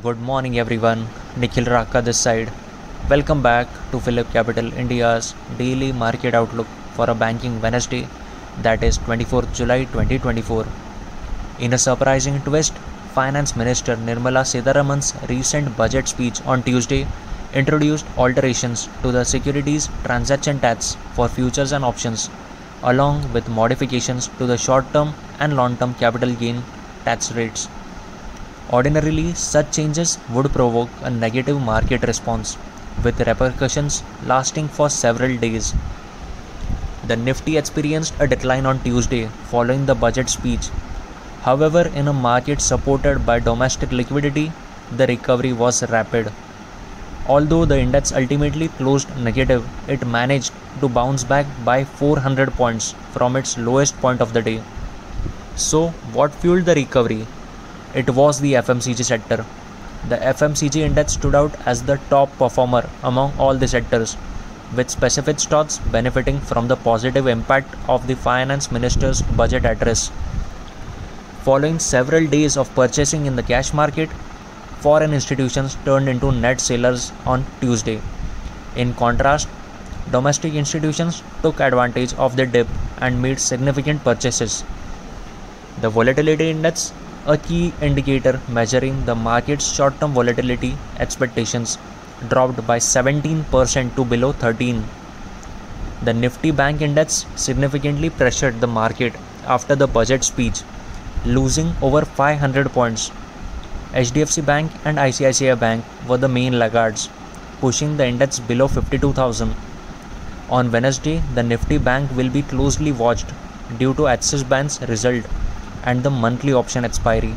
Good morning, everyone. Nikhil Raka this side. Welcome back to PhillipCapital India's daily market outlook for a banking Wednesday, that is 24th July 2024. In a surprising twist, Finance Minister Nirmala Sitharaman's recent budget speech on Tuesday introduced alterations to the securities transaction tax for futures and options, along with modifications to the short term and long term capital gain tax rates. Ordinarily, such changes would provoke a negative market response, with repercussions lasting for several days. The Nifty experienced a decline on Tuesday following the budget speech. However, in a market supported by domestic liquidity, the recovery was rapid. Although the index ultimately closed negative, it managed to bounce back by 400 points from its lowest point of the day. So, what fueled the recovery? It was the FMCG sector. The FMCG index stood out as the top performer among all the sectors, with specific stocks benefiting from the positive impact of the finance minister's budget address. Following several days of purchasing in the cash market, foreign institutions turned into net sellers on Tuesday. In contrast, domestic institutions took advantage of the dip and made significant purchases. The volatility index, a key indicator measuring the market's short term volatility expectations, dropped by 17% to below 13. The Nifty Bank Index significantly pressured the market after the budget speech, losing over 500 points HDFC Bank and ICICI Bank were the main laggards, pushing the index below 52,000. On Wednesday, the Nifty Bank will be closely watched due to Axis Bank's result and the monthly option expiry.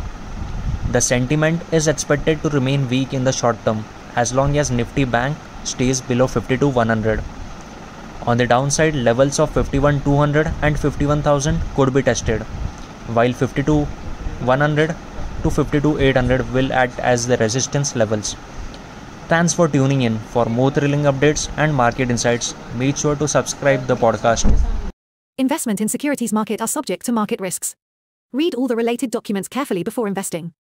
The sentiment is expected to remain weak in the short term as long as Nifty Bank stays below 52,100. On the downside, levels of 51,200 and 51,000 could be tested, while 52,100 to 52800 will act as the resistance levels. Thanks for tuning in. For more thrilling updates and market insights, make sure to subscribe the podcast. Investment in securities market are subject to market risks. Read all the related documents carefully before investing.